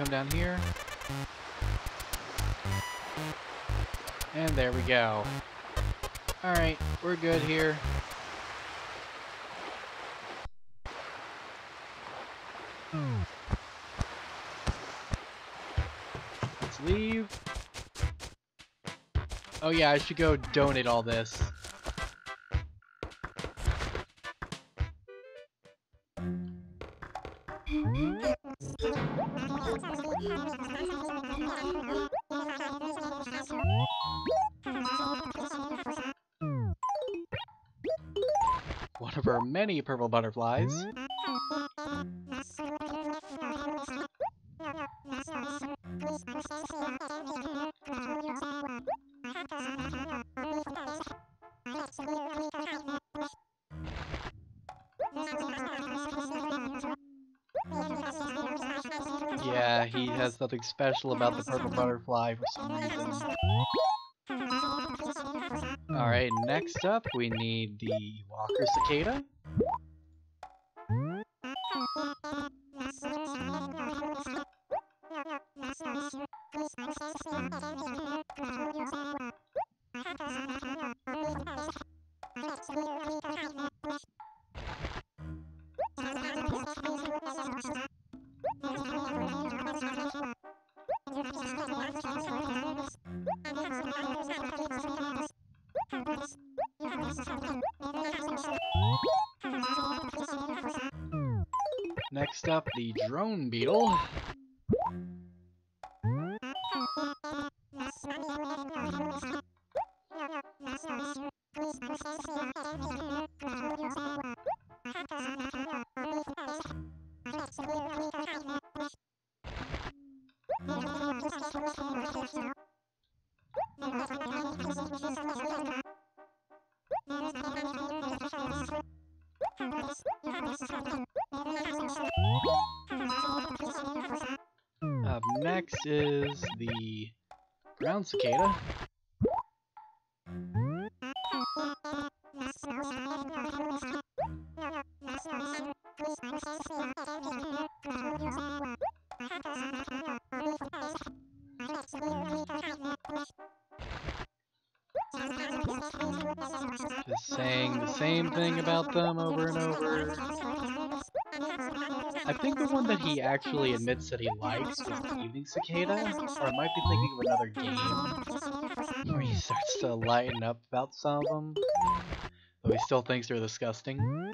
Come down here. And there we go. Alright, we're good here. Let's leave. Oh yeah, I should go donate all this. Many purple butterflies. Yeah, he has something special about the purple butterfly for some reason. Alright, next up we need the Walker Cicada. Next up, the Drone Beetle. Actually admits that he likes is Evening Cicada, or I might be thinking of another game where he starts to lighten up about some of them, though he still thinks they're disgusting.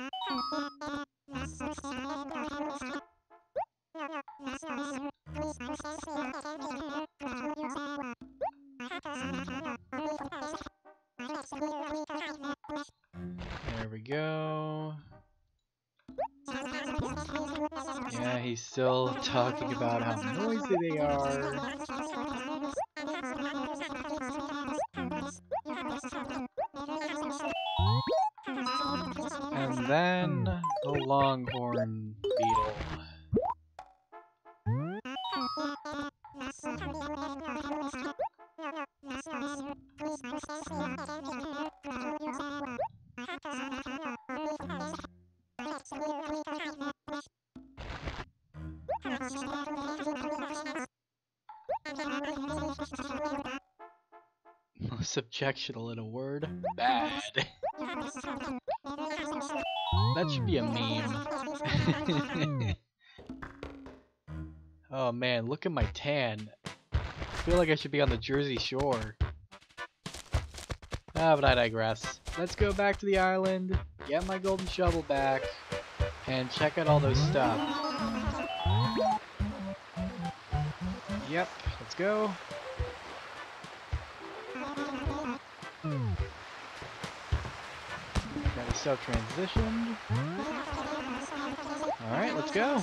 Still talking about how noisy they are. Subjectional in a word. Bad. That should be a meme. *laughs* oh man, look at my tan. I feel like I should be on the Jersey Shore. Ah, but I digress. Let's go back to the island, get my golden shovel back, and check out all those stuff. Yep, let's go. Got transitioned. Alright, let's go.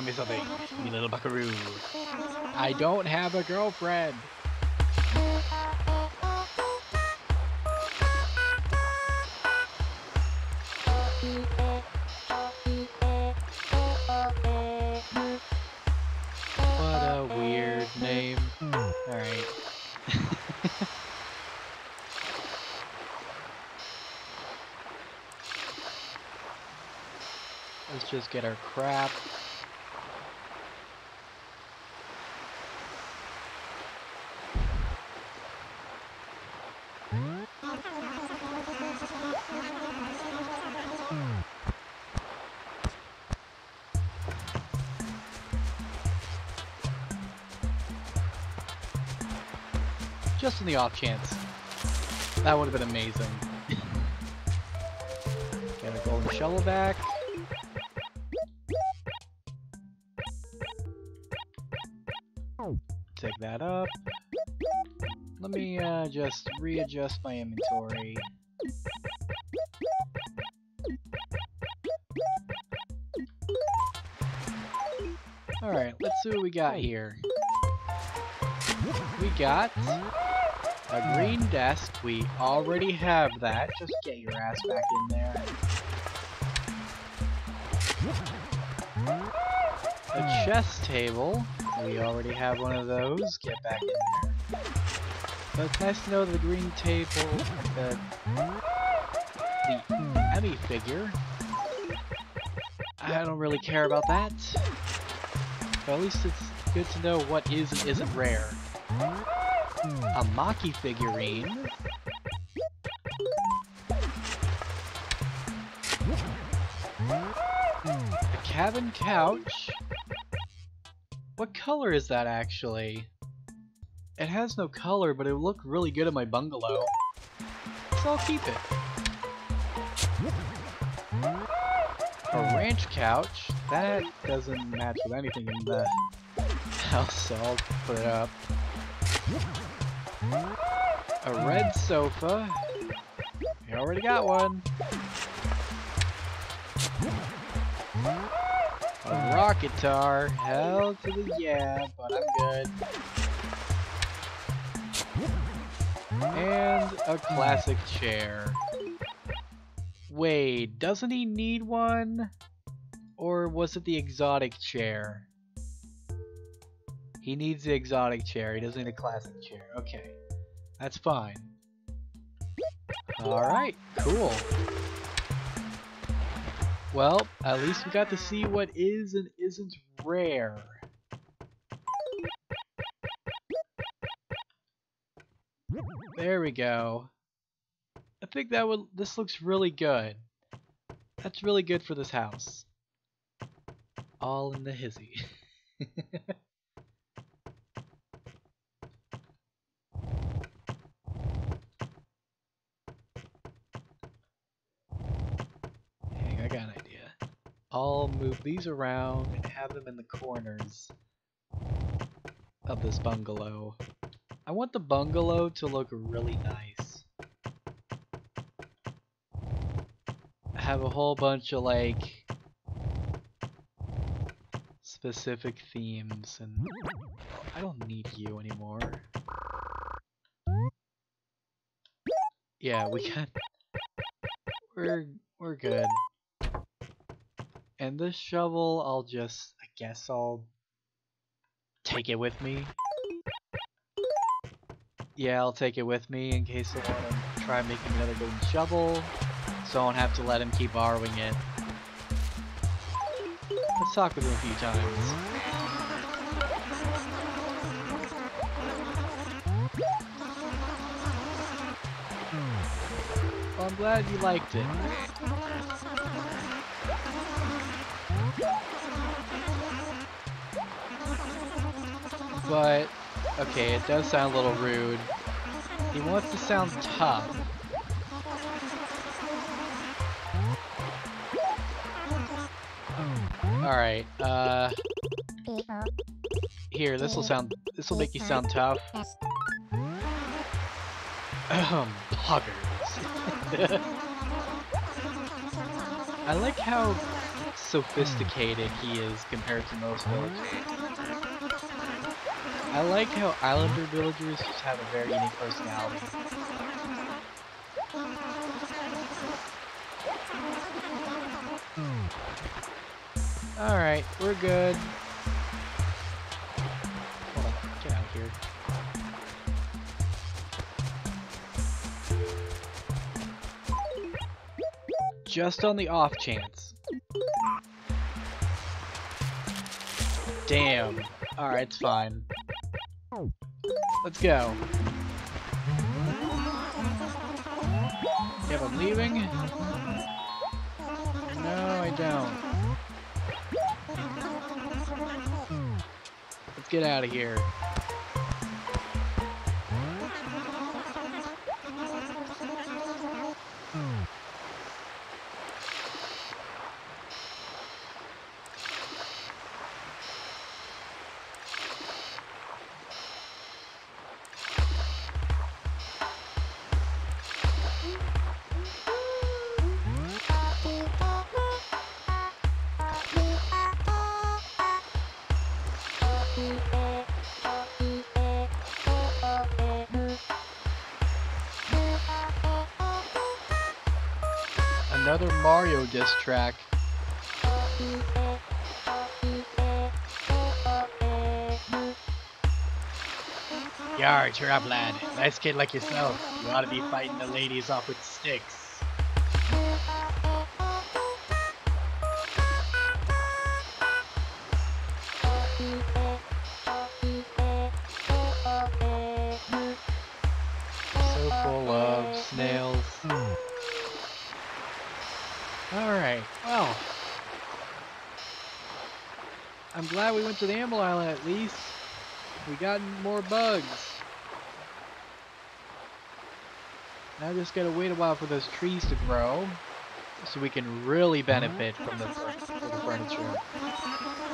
Tell me something, you little buckaroo. I don't have a girlfriend. What a weird name. Alright. *laughs* Let's just get our crap. In the off chance. That would have been amazing. Get a golden shovel back. Take that up. Let me uh, just readjust my inventory. Alright, let's see what we got here. We got a green desk. We already have that. Just get your ass back in there. A hmm. chess table. We already have one of those. Get back in there. But it's nice to know the green table, the, the Emmy figure. I don't really care about that. But at least it's good to know what is and isn't rare. A Maki figurine. A cabin couch. What color is that actually? It has no color, but it would look really good in my bungalow. So I'll keep it. A ranch couch. That doesn't match with anything in the *laughs* house, so I'll put it up. A red sofa. We already got one. A rock guitar. Hell to the yeah, but I'm good. And a classic chair. Wait, doesn't he need one? Or was it the exotic chair? He needs the exotic chair, he doesn't need a classic chair. Okay, that's fine. Alright, cool. Well, at least we got to see what is and isn't rare. There we go. I think that would this looks really good. That's really good for this house. All in the hizzy. *laughs* Hang, I got an idea. I'll move these around and have them in the corners of this bungalow. I want the bungalow to look really nice. I Have a whole bunch of like specific themes and I don't need you anymore. Yeah, we can. we're we're good. And this shovel I'll just I guess I'll take it with me. Yeah, I'll take it with me in case I want to try making another golden shovel, so I won't have to let him keep borrowing it. Let's talk with him a few times. I'm glad you liked it. But, okay, it does sound a little rude. He wants to sound tough. Alright, uh... Here, this'll sound... This'll make you sound tough. Um, poggers. *laughs* I like how Hmm. sophisticated he is compared to most villagers. I like how Islander villagers just have a very unique personality. Hmm. Alright, we're good. Hold on, get out of here. Just on the off chance. Damn. Alright, it's fine. Let's go. Yep, I'm leaving. No, I don't. Let's get out of here. Track. Yar, cheer up, lad. Nice kid like yourself. You ought to be fighting the ladies off with sticks. Glad we went to the Animal Island at least. We got more bugs. Now just gotta wait a while for those trees to grow, so we can really benefit from the, from the furniture.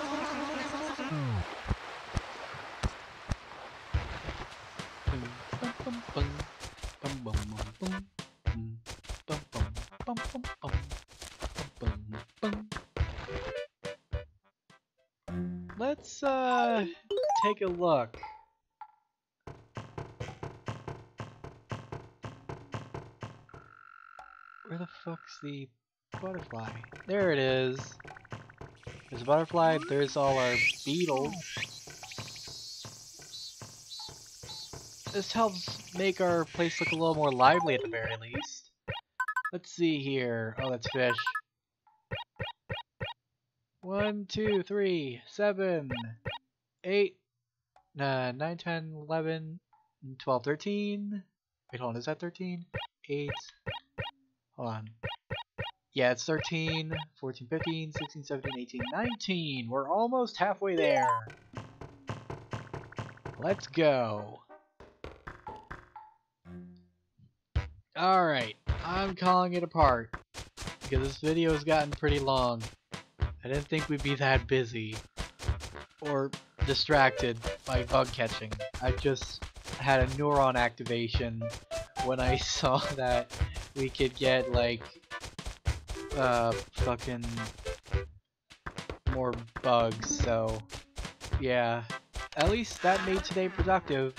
Look. Where the fuck's the butterfly? There it is. There's a butterfly, there's all our beetles. This helps make our place look a little more lively at the very least. Let's see here. Oh, that's fish. One, two, three, seven, eight, uh, 9, 10, 11, 12, 13. Wait, hold on, is that 13? 8. Hold on. Yeah, it's 13, 14, 15, 16, 17, 18, 19. We're almost halfway there. Let's go. Alright, I'm calling it apart. Because this video has gotten pretty long. I didn't think we'd be that busy. Or distracted by bug catching. I just had a neuron activation when I *laughs* saw that we could get like uh fucking more bugs so yeah. At least that made today productive.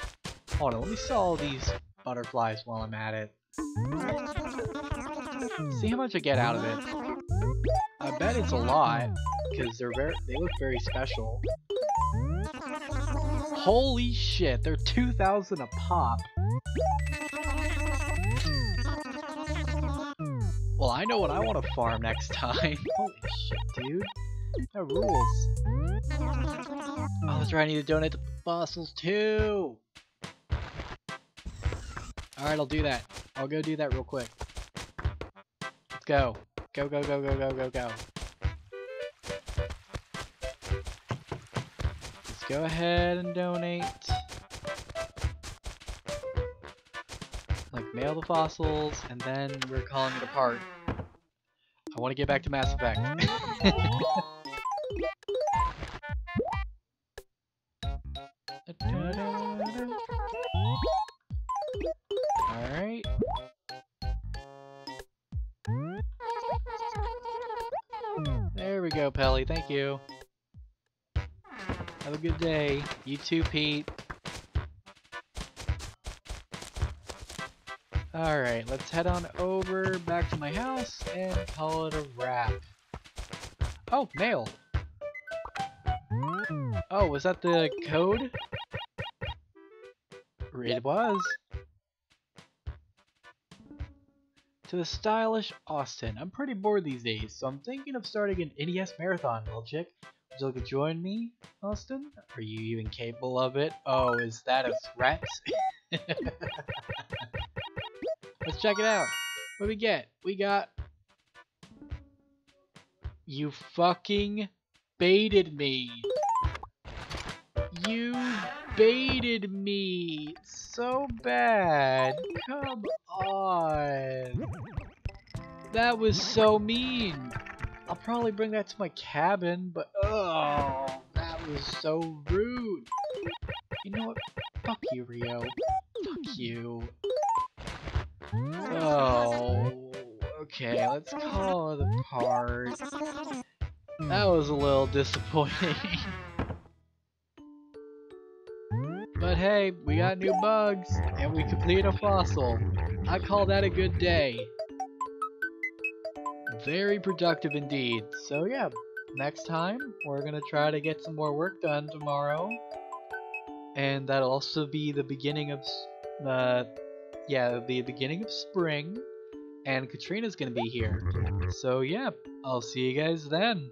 Hold on let me sell these butterflies while I'm at it. See how much I get out of it. I bet it's a lot because they're very they look very special holy shit they're 2,000 a pop Well, I know what I want to farm next time. *laughs* Holy shit, dude. That rules. Oh, that's right, I need to donate the fossils too! Alright, I'll do that. I'll go do that real quick. Let's go. Go, go, go, go, go, go, go. Go ahead and donate. Like, mail the fossils, and then we're calling it apart. I want to get back to Mass Effect. *laughs* Alright. There we go, Pelly. Thank you. Have a good day. You too, Pete. Alright, let's head on over back to my house and call it a wrap. Oh, mail! Oh, was that the code? It was. To the stylish Austin. I'm pretty bored these days, so I'm thinking of starting an NES marathon, little chick. Like to join me, Austin? Are you even capable of it? Oh, is that a threat? *laughs* Let's check it out. What do we get? We got... You fucking baited me. You baited me so bad. Come on. That was so mean. I'll probably bring that to my cabin, but oh, that was so rude. You know what? Fuck you, Rio. Fuck you. Oh, okay, let's call it apart. That was a little disappointing. *laughs* but hey, we got new bugs, and we completed a fossil. I call that a good day. Very productive indeed. So yeah, next time we're gonna try to get some more work done tomorrow. And that'll also be the beginning of, uh, yeah, the beginning of spring. And Katrina's gonna be here. So yeah, I'll see you guys then.